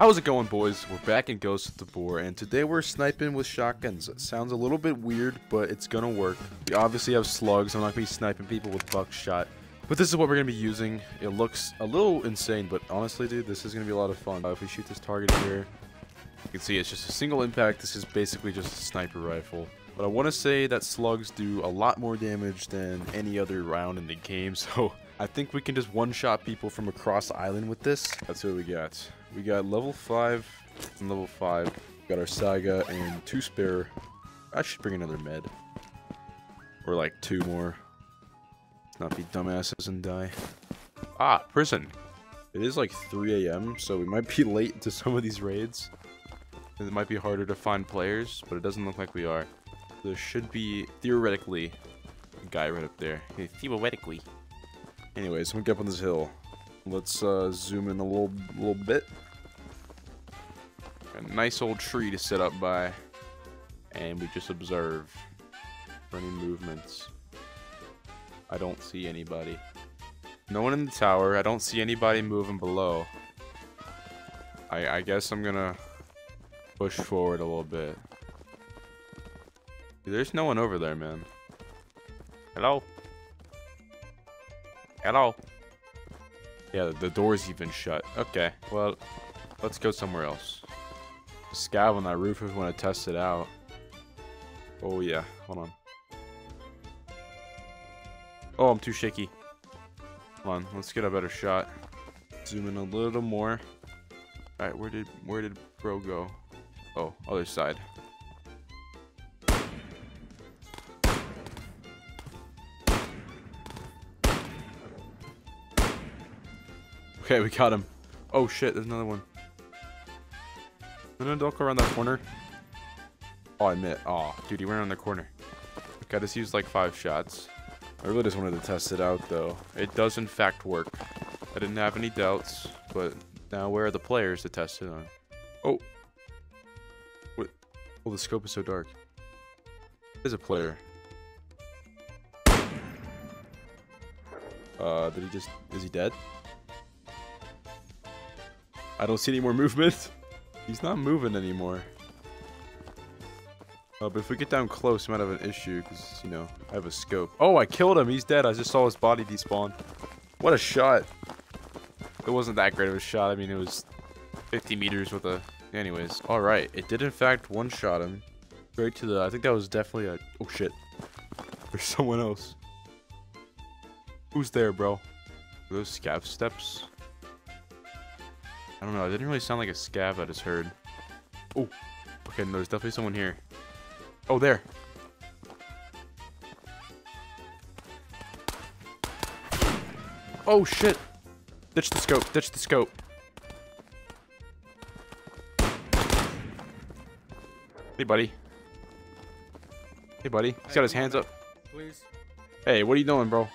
How's it going, boys? We're back in Ghost of Tabor, and today we're sniping with shotguns. Sounds a little bit weird, but it's gonna work. We obviously have slugs. I'm not gonna be sniping people with buckshot. But this is what we're gonna be using. It looks a little insane, but honestly, dude, this is gonna be a lot of fun. Uh, if we shoot this target here, you can see it's just a single impact. This is basically just a sniper rifle. But I want to say that slugs do a lot more damage than any other round in the game, so I think we can just one-shot people from across the island with this. That's what we got. We got level 5 and level 5. We got our Saiga and two spare. I should bring another med. Or like two more. Not be dumbasses and die. Ah, prison. It is like 3 a.m., so we might be late to some of these raids. It might be harder to find players, but it doesn't look like we are. There should be, theoretically, a guy right up there. Theoretically. Anyways, I'm gonna get up on this hill. Let's uh, zoom in a little, little bit. A nice old tree to sit up by. And we just observe any movements. I don't see anybody. No one in the tower. I don't see anybody moving below. I, I guess I'm gonna push forward a little bit. There's no one over there, man. Hello? Hello? Yeah, the door's even shut. Okay, well, let's go somewhere else. Scav on that roof if we want to test it out. Oh, yeah. Hold on. Oh, I'm too shaky. Hold on, let's get a better shot. Zoom in a little more. Alright, where did where did bro go? Oh, other side. Okay, we got him. Oh shit, there's another one. No, no, don't go around that corner. Oh, I admit. Oh, dude, he went around the corner. Okay, I just used like five shots. I really just wanted to test it out, though. It does, in fact, work. I didn't have any doubts, but now where are the players to test it on? Oh. What? Oh, the scope is so dark. There's a player. Uh, did he just... Is he dead? I don't see any more movement. He's not moving anymore. Oh, but if we get down close, we might have an issue, because, you know, I have a scope. Oh, I killed him! He's dead! I just saw his body despawn. What a shot! It wasn't that great of a shot. I mean, it was 50 meters with a... Anyways. Alright, it did in fact one-shot him. Straight to the... I think that was definitely a... Oh, shit. There's someone else. Who's there, bro? Are those scav steps? I don't know. It didn't really sound like a scav I just heard. Oh. Okay, no, there's definitely someone here. Oh, there. Oh, shit. Ditch the scope. Ditch the scope. Hey, buddy. Hey, buddy. He's got his hands up. Please. Hey, what are you doing, bro?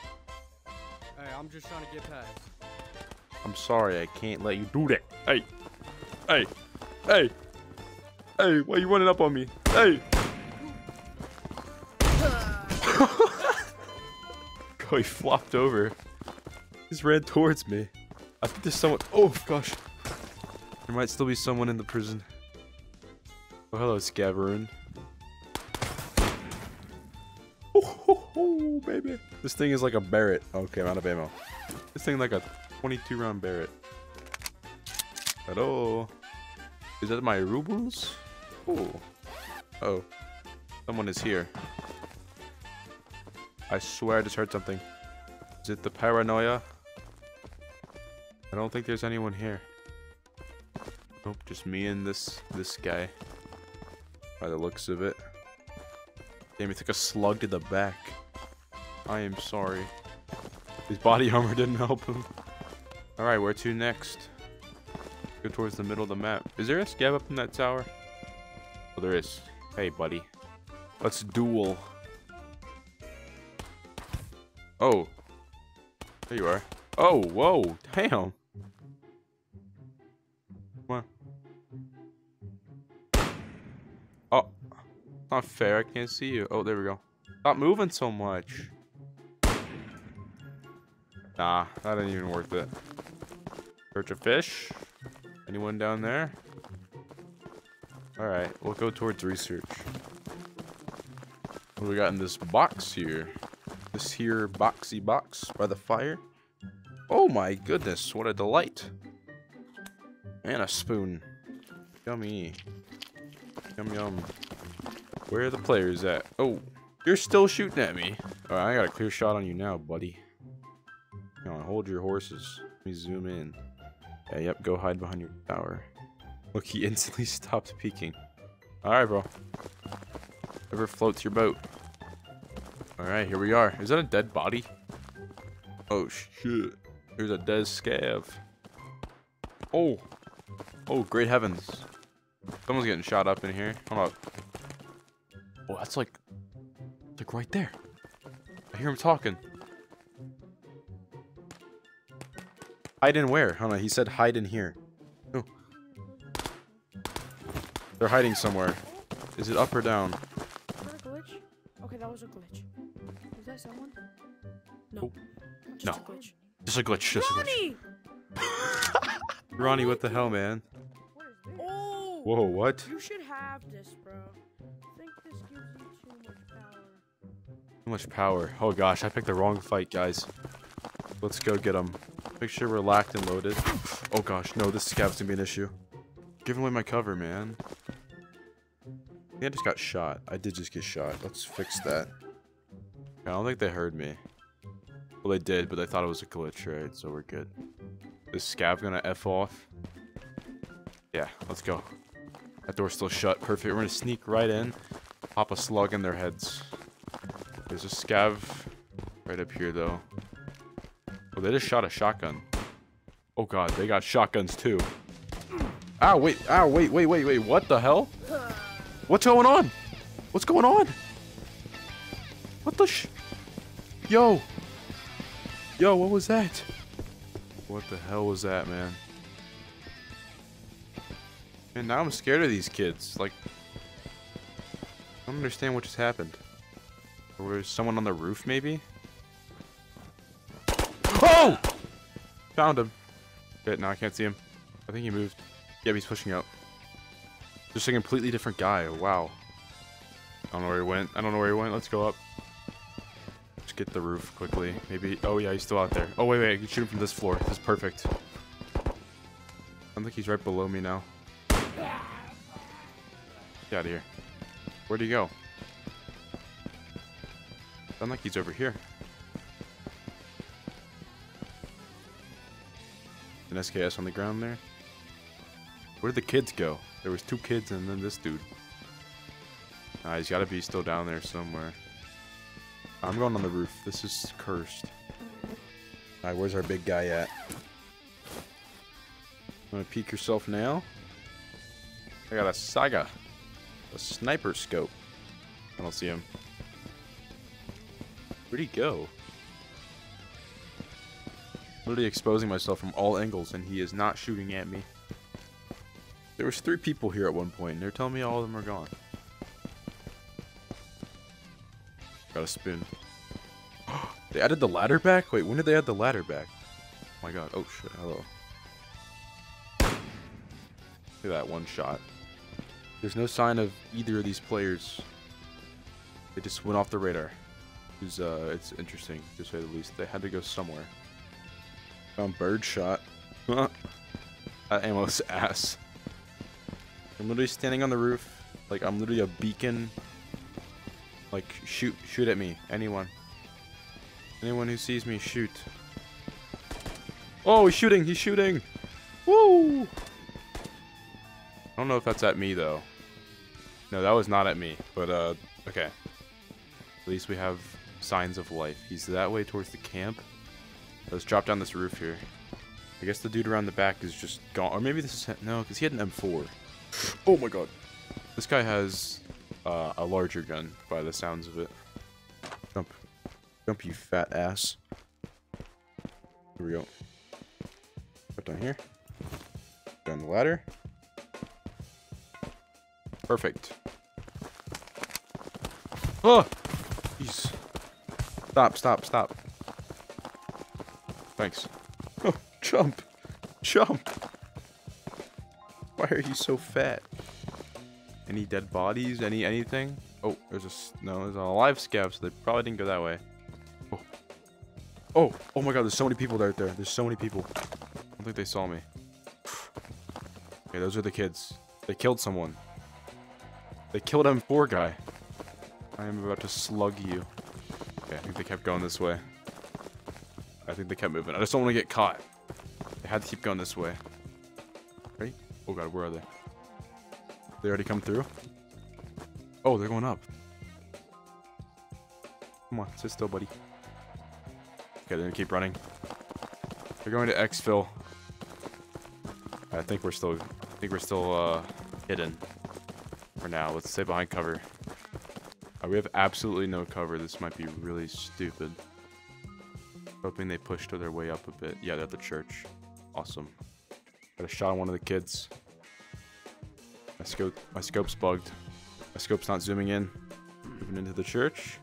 Hey, I'm just trying to get past. I'm sorry, I can't let you do that. Hey. Hey. Hey. Hey, why are you running up on me? Hey. Bro, oh, he flopped over. He just ran towards me. I think there's someone. Oh, gosh. There might still be someone in the prison. Oh, hello, Scaverin. Oh, ho, ho, baby. This thing is like a Barrett. Okay, I'm out of ammo. This thing like a 22 round Barrett. Hello. Is that my rubles? Oh. Oh. Someone is here. I swear I just heard something. Is it the paranoia? I don't think there's anyone here. Nope, just me and this this guy. By the looks of it. Damn, he took a slug to the back. I am sorry. His body armor didn't help him. Alright, where to next? Go towards the middle of the map. Is there a scav up in that tower? Oh, there is. Hey, buddy. Let's duel. Oh. There you are. Oh, whoa. Damn. Come on. Oh. Not fair. I can't see you. Oh, there we go. Stop moving so much. Nah, that ain't even worth it. Search a fish. Anyone down there? Alright, we'll go towards research. What do we got in this box here? This here boxy box by the fire? Oh my goodness, what a delight. And a spoon. Yummy. Yum yum. Where are the players at? Oh, you're still shooting at me. Alright, I got a clear shot on you now, buddy. Come on, hold your horses. Let me zoom in. Yeah, yep, go hide behind your tower. Look, he instantly stopped peeking. Alright, bro. Ever floats your boat. Alright, here we are. Is that a dead body? Oh, shit. There's a dead scav. Oh. Oh, great heavens. Someone's getting shot up in here. Hold up. Oh, that's like... Like right there. I hear him talking. Hide in where? Hold on, he said hide in here. Oh. They're hiding somewhere. Is it up or down? Is that a glitch? Okay, that was a glitch. Is that someone? No. Just No. a glitch. Just a glitch, just a glitch. Ronnie! Ronnie, what the hell, man? What is this? Oh! Whoa, what? You should have this, bro. I think this gives you too much power. Too much power. Oh gosh, I picked the wrong fight, guys. Let's go get them. Make sure we're locked and loaded. Oh gosh, no, this scav's gonna be an issue. Giving away my cover, man. I think I just got shot. I did just get shot. Let's fix that. I don't think they heard me. Well, they did, but they thought it was a glitch, right? So we're good. Is scav gonna F off? Yeah, let's go. That door's still shut. Perfect. We're gonna sneak right in. Pop a slug in their heads. There's a scav right up here, though. They just shot a shotgun. Oh god, they got shotguns too. Ow, wait, ow, wait, wait, wait, wait, what the hell? What's going on? What's going on? What the sh... Yo! Yo, what was that? What the hell was that, man? And now I'm scared of these kids. Like, I don't understand what just happened. Or was someone on the roof, maybe? Oh! Found him. Okay, now I can't see him. I think he moved. Yeah, he's pushing out. Just a completely different guy. Oh, wow. I don't know where he went. I don't know where he went. Let's go up. Just get the roof quickly. Maybe. Oh, yeah, he's still out there. Oh, wait, wait. I can shoot him from this floor. This is perfect. I think he's right below me now. Get out of here. Where'd he go? Sound like he's over here. An SKS on the ground there. Where'd the kids go? There was two kids and then this dude. Ah, he's gotta be still down there somewhere. I'm going on the roof. This is cursed. Alright, where's our big guy at? Wanna peek yourself now? I got a Saiga. A sniper scope. I don't see him. Where'd he go? Literally exposing myself from all angles and he is not shooting at me. There was three people here at one point and they're telling me all of them are gone. Got a spin. they added the ladder back? Wait, when did they add the ladder back? Oh my god. Oh shit, hello. Look at that one shot. There's no sign of either of these players. They just went off the radar. It's, uh, it's interesting, to say the least. They had to go somewhere. Found bird shot. that ammo's ass. I'm literally standing on the roof. Like, I'm literally a beacon. Like, shoot, shoot at me. Anyone. Anyone who sees me, shoot. Oh, he's shooting, he's shooting! Woo! I don't know if that's at me, though. No, that was not at me. But, uh, okay. At least we have signs of life. He's that way towards the camp. Let's drop down this roof here. I guess the dude around the back is just gone. Or maybe this is... No, because he had an M4. Oh my god. This guy has uh, a larger gun, by the sounds of it. Jump. Jump, you fat ass. Here we go. Put down here. Down the ladder. Perfect. Oh! Jeez. Stop, stop, stop. Thanks. Oh, jump. Jump. Why are you so fat? Any dead bodies? Any anything? Oh, there's a no. There's a live scav, so they probably didn't go that way. Oh, oh, oh my God! There's so many people right there. There's so many people. I don't think they saw me. Okay, those are the kids. They killed someone. They killed M4 guy. I am about to slug you. Okay, I think they kept going this way. I think they kept moving. I just don't want to get caught. They had to keep going this way. Ready? Oh god, where are they? They already come through? Oh, they're going up. Come on, sit still, buddy. Okay, they're gonna keep running. They're going to exfil. I think we're still, I think we're still uh, hidden for now. Let's stay behind cover. Uh, we have absolutely no cover. This might be really stupid. Hoping they pushed their way up a bit. Yeah, they're at the church. Awesome. Got a shot on one of the kids. My scope, my scope's bugged. My scope's not zooming in. Moving into the church.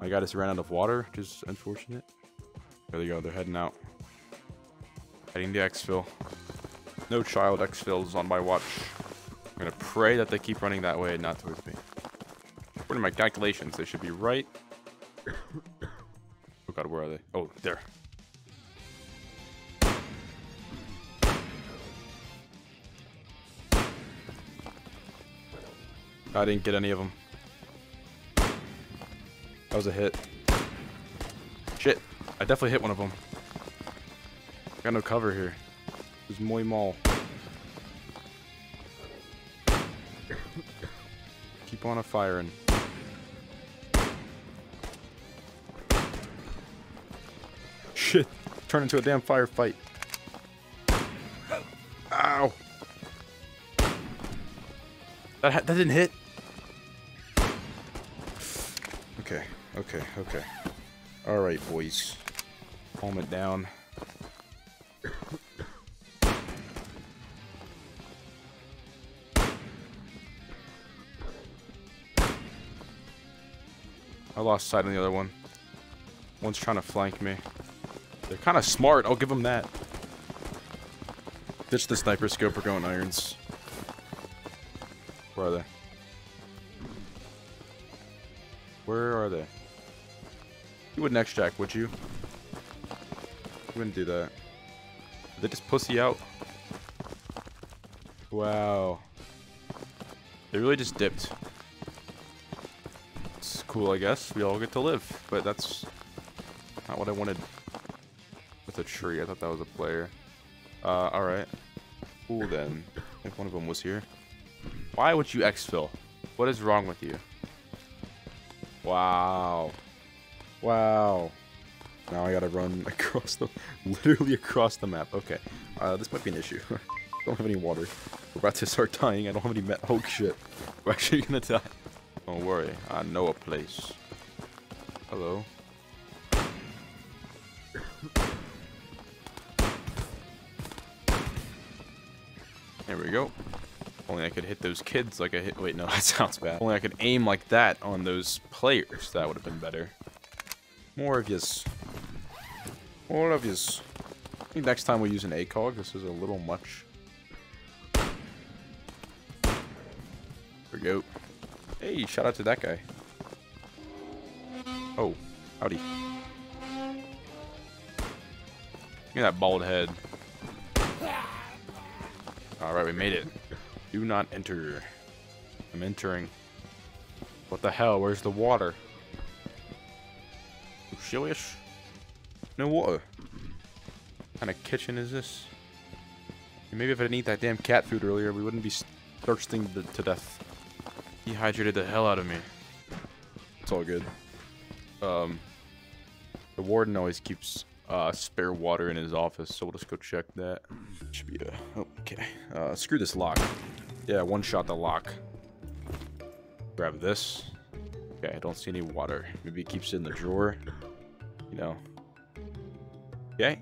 My guy just ran out of water, which is unfortunate. There they go. They're heading out. Heading to exfil. No child exfils on my watch. I'm gonna pray that they keep running that way and not towards me. According to my calculations, they should be right. God, where are they? Oh, there. I didn't get any of them. That was a hit. Shit. I definitely hit one of them. Got no cover here. There's Moy Mall. Keep on a firing. Turn into a damn firefight. Ow. That, ha- that didn't hit. Okay, okay, okay. Alright, boys. Calm it down. I lost sight on the other one. One's trying to flank me. They're kind of smart, I'll give them that. Ditch the sniper scope, we're going irons. Where are they? Where are they? You wouldn't X-Jack, would you? You wouldn't do that. Did they just pussy out? Wow. They really just dipped. It's cool, I guess. We all get to live. But that's not what I wanted a tree. I thought that was a player. Uh, alright. Cool then. I think one of them was here. Why would you exfil? What is wrong with you? Wow. Wow. Now I gotta run across the, literally across the map. Okay. Uh, this might be an issue. don't have any water. We're about to start dying. I don't have any met. Oh shit. We're actually gonna die. Don't worry. I know a place. Hello. We go. Only I could hit those kids like I hit. Wait, no, that sounds bad. Only I could aim like that on those players. That would have been better. More of yous. More of yous. I think next time we use an ACOG. This is a little much. There we go. Hey, shout out to that guy. Oh, howdy. Look at that bald head. Alright, we made it. Do not enter. I'm entering. What the hell? Where's the water? Serious? No water. What kind of kitchen is this? Maybe if I didn't eat that damn cat food earlier, we wouldn't be thirsting to, to death. Dehydrated the hell out of me. It's all good. Um, the warden always keeps uh, spare water in his office, so we'll just go check that. Should be a... Oh, okay. Uh, screw this lock. Yeah, one shot the lock. Grab this. Okay, I don't see any water. Maybe it keeps it in the drawer. You know. Okay.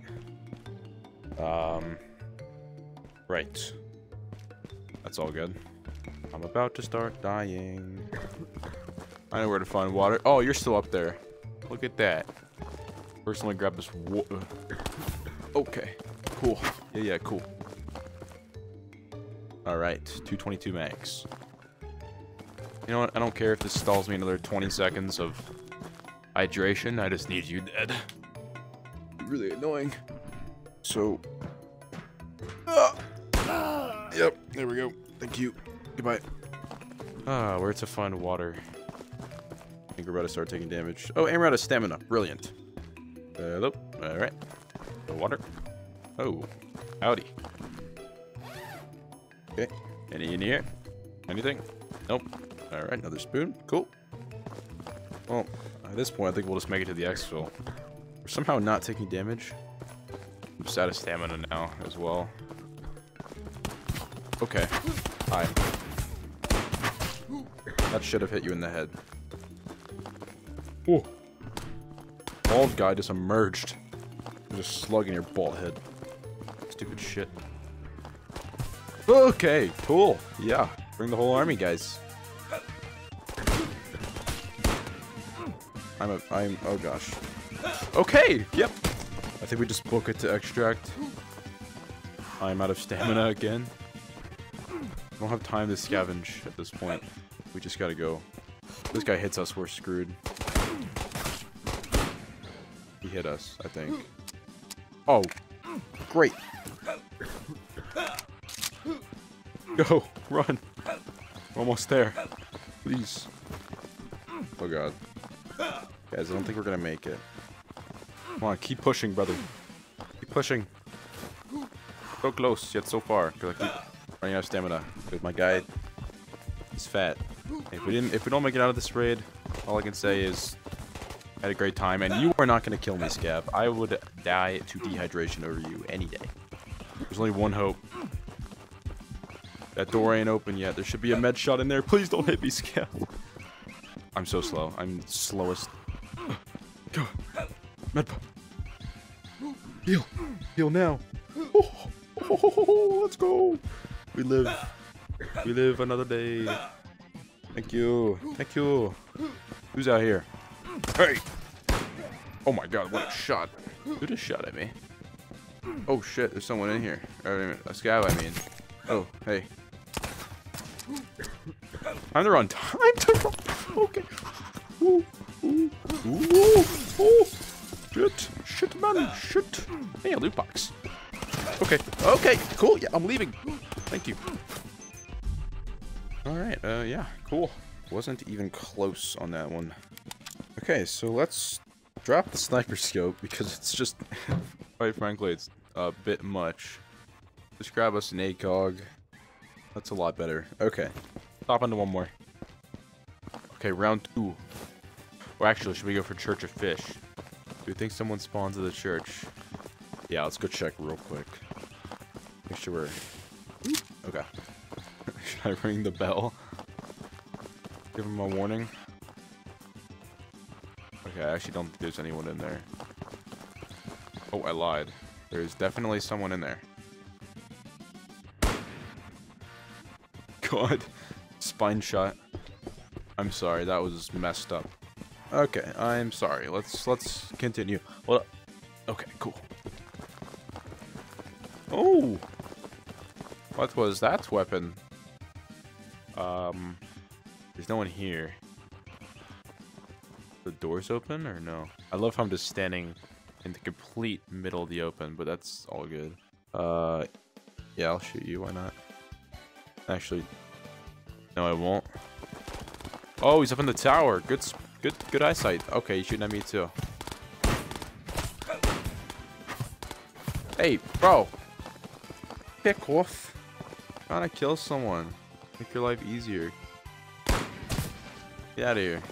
Um. Right. That's all good. I'm about to start dying. I know where to find water. Oh, you're still up there. Look at that. Personally grab this. Okay. Cool. Yeah, yeah, cool. All right, 222 max. You know what? I don't care if this stalls me another 20 seconds of hydration. I just need you dead. Really annoying. So. Ah. Yep, there we go. Thank you. Goodbye. Ah, where to find water? I think we're about to start taking damage. Oh, and we're out of stamina. Brilliant. Hello. All right. The water. Oh, howdy. Okay. Any in here? Anything? Nope. All right, another spoon. Cool. Well, at this point, I think we'll just make it to the exfil. We're somehow not taking damage. I'm just out of stamina now as well. Okay. Hi. That should have hit you in the head. Whoa. Bald guy just emerged. There's a slug in your bald head. Shit. Okay, cool. Yeah, bring the whole army, guys. I'm a, I'm, oh gosh. Okay, yep. I think we just book it to extract. I'm out of stamina again. I don't have time to scavenge at this point. We just gotta go. If this guy hits us, we're screwed. He hit us, I think. Oh, great. Go, run. We're almost there. Please. Oh god. Guys, I don't think we're gonna make it. Come on, keep pushing, brother. Keep pushing. So close, yet so far. Cause I keep running out of stamina. Because my guy is fat. If we didn't, if we don't make it out of this raid, all I can say is I had a great time, and you are not gonna kill me, Scav. I would die to dehydration over you any day. There's only one hope. That door ain't open yet. There should be a med shot in there. Please don't hit me, Scav. I'm so slow. I'm slowest. Go. Med Heal. Heal now. Oh, oh, let's go. We live. We live another day. Thank you. Thank you. Who's out here? Hey! Oh my god, what a shot. Who just shot at me? Oh shit, there's someone in here. Or, a scav, I mean. Oh, hey. Time to run. Time to run. Okay. Ooh, ooh, ooh, ooh. Shit. Shit, man. Shit. Hey, a loot box. Okay. Okay. Cool. Yeah, I'm leaving. Thank you. Alright, uh, yeah. Cool. Wasn't even close on that one. Okay, so let's drop the sniper scope because it's just, quite frankly, it's a bit much. Just grab us an ACOG. That's a lot better. Okay. Hop onto one more. Okay, round two. Or actually, should we go for Church of Fish? Do you think someone spawns at the church? Yeah, let's go check real quick. Make sure we're... Okay. should I ring the bell? Give him a warning? Okay, I actually don't think there's anyone in there. Oh, I lied. There's definitely someone in there. God. Spine shot. I'm sorry, that was messed up. Okay, I'm sorry. Let's let's continue. Well, okay, cool. Oh, what was that weapon? Um, there's no one here. The door's open or no? I love how I'm just standing in the complete middle of the open, but that's all good. Uh, yeah, I'll shoot you. Why not? Actually, no, I won't. Oh, he's up in the tower. Good, good, good eyesight. Okay, he's shooting at me too. Hey, bro. Pick off. Trying to kill someone. Make your life easier. Get out of here.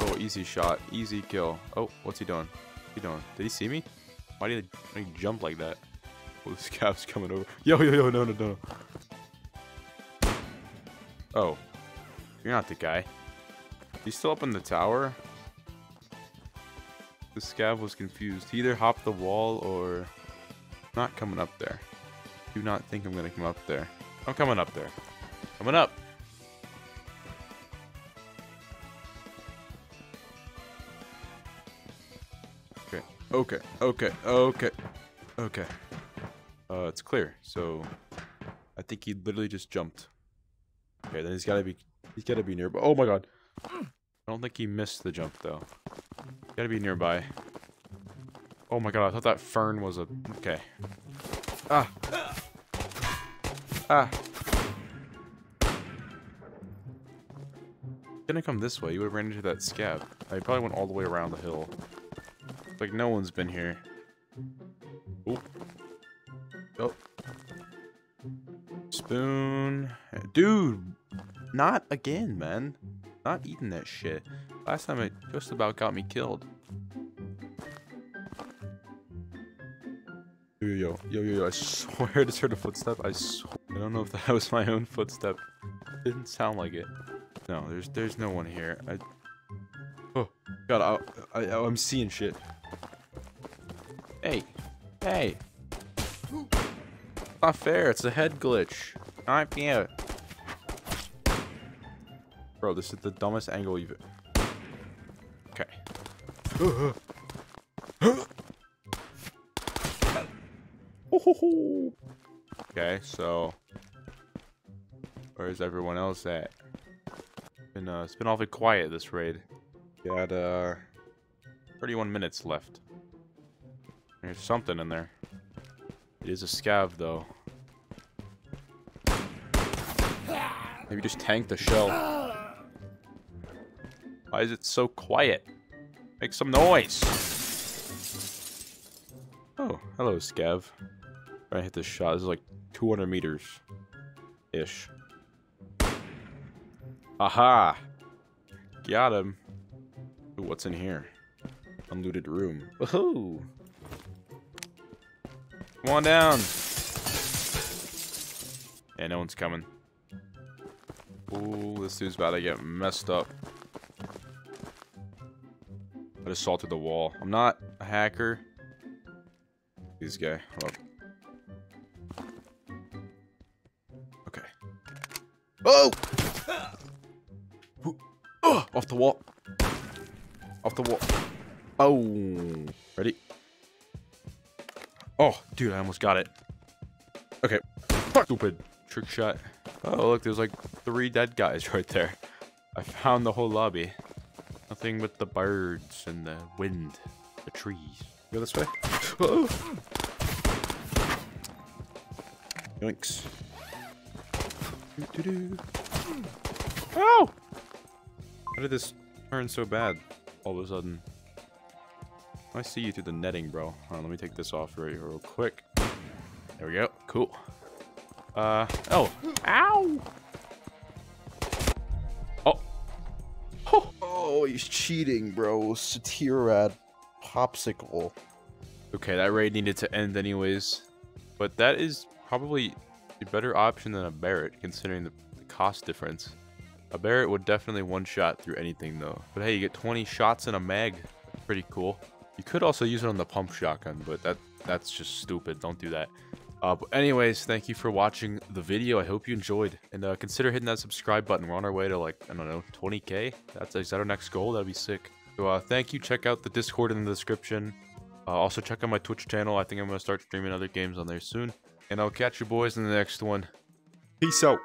Oh, easy shot. Easy kill. Oh, what's he doing? What's he doing? Did he see me? Why did he, why did he jump like that? Oh, this scav's coming over. Yo, yo, yo, no, no, no. Oh. You're not the guy. He's still up in the tower? The scav was confused. He either hopped the wall or... Not coming up there. Do not think I'm gonna come up there. I'm coming up there. Coming up! Okay, okay, okay, okay, okay. Uh, it's clear, so... I think he literally just jumped. Okay, then he's gotta be he's gotta be nearby. Oh my god. I don't think he missed the jump though. He's Gotta be nearby. Oh my god, I thought that fern was a okay. Ah. Ah. Gonna come this way, you would have ran into that scav. I probably went all the way around the hill. Like no one's been here. Oop. Oh. Spoon. Dude! Not again, man. Not eating that shit. Last time it just about got me killed. Yo, yo, yo, yo, yo, I swear I just heard a footstep. I swear. I don't know if that was my own footstep. didn't sound like it. No, there's there's no one here. I... Oh, God, I, I, I'm seeing shit. Hey, hey. Not fair, it's a head glitch. Not fair. Bro, this is the dumbest angle you've... Okay. okay, so... Where's everyone else at? Been, uh, it's been awfully quiet, this raid. Got, uh... 31 minutes left. There's something in there. It is a scav, though. Maybe just tank the shell. Why is it so quiet? Make some noise! Oh, hello, scav. I hit this shot. This is like 200 meters. Ish. Aha! Got him. Ooh, what's in here? Unlooted room. Woohoo! Come on down. Yeah, no one's coming. Ooh, this dude's about to get messed up. I just salted the wall. I'm not a hacker. This guy. Okay. Oh! oh! Off the wall. Off the wall. Oh. Ready? Oh, dude, I almost got it. Okay. Stupid. Trick shot. Oh, look, there's like three dead guys right there. I found the whole lobby. Nothing but the birds and the wind. The trees. Go this way. Oh. Yoinks. Doo -doo -doo. Oh! How did this turn so bad all of a sudden? I see you through the netting, bro. Hold on, let me take this off real, real quick. There we go. Cool. Uh, oh. Ow! He's cheating, bro. Satirad popsicle. Okay, that raid needed to end anyways. But that is probably a better option than a Barrett, considering the, the cost difference. A Barrett would definitely one-shot through anything, though. But hey, you get 20 shots in a mag. Pretty cool. You could also use it on the pump shotgun, but that that's just stupid. Don't do that. Uh, but anyways, thank you for watching the video. I hope you enjoyed. And uh, consider hitting that subscribe button. We're on our way to like, I don't know, 20k? That's, is that our next goal? That'd be sick. So uh, thank you. Check out the Discord in the description. Uh, also check out my Twitch channel. I think I'm going to start streaming other games on there soon. And I'll catch you boys in the next one. Peace out.